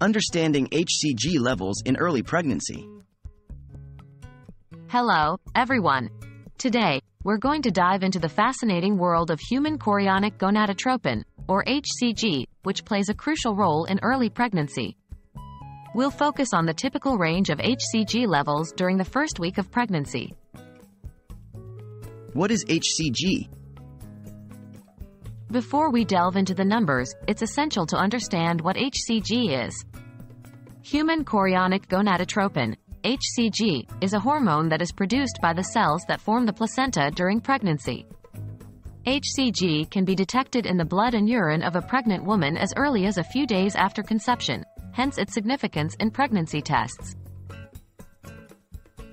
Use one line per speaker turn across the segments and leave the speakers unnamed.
Understanding HCG levels in early pregnancy.
Hello, everyone. Today, we're going to dive into the fascinating world of human chorionic gonadotropin, or HCG, which plays a crucial role in early pregnancy. We'll focus on the typical range of HCG levels during the first week of pregnancy.
What is HCG?
Before we delve into the numbers, it's essential to understand what HCG is. Human chorionic gonadotropin, HCG, is a hormone that is produced by the cells that form the placenta during pregnancy. HCG can be detected in the blood and urine of a pregnant woman as early as a few days after conception, hence its significance in pregnancy tests.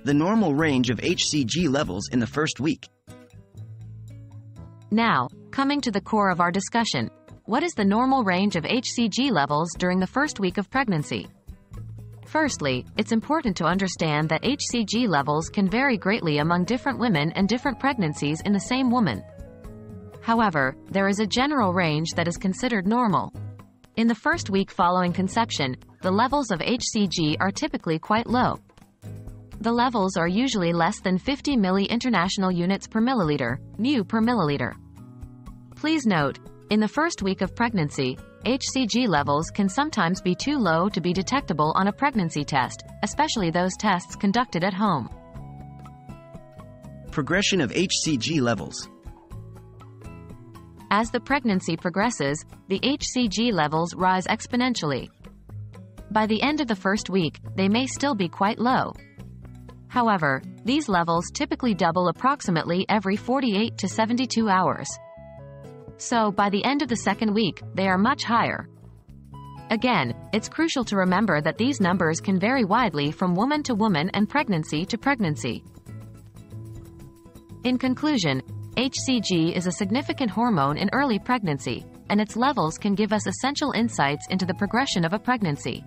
The normal range of HCG levels in the first week.
Now, coming to the core of our discussion, what is the normal range of HCG levels during the first week of pregnancy? Firstly, it's important to understand that HCG levels can vary greatly among different women and different pregnancies in the same woman. However, there is a general range that is considered normal. In the first week following conception, the levels of HCG are typically quite low. The levels are usually less than 50 milli international units per milliliter, mu per milliliter. Please note, in the first week of pregnancy, HCG levels can sometimes be too low to be detectable on a pregnancy test, especially those tests conducted at home.
Progression of HCG levels.
As the pregnancy progresses, the HCG levels rise exponentially. By the end of the first week, they may still be quite low. However, these levels typically double approximately every 48 to 72 hours. So, by the end of the second week, they are much higher. Again, it's crucial to remember that these numbers can vary widely from woman to woman and pregnancy to pregnancy. In conclusion, HCG is a significant hormone in early pregnancy, and its levels can give us essential insights into the progression of a pregnancy.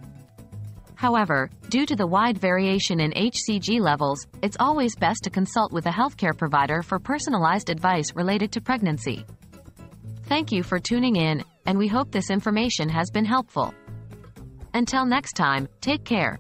However, due to the wide variation in HCG levels, it's always best to consult with a healthcare provider for personalized advice related to pregnancy. Thank you for tuning in, and we hope this information has been helpful. Until next time, take care.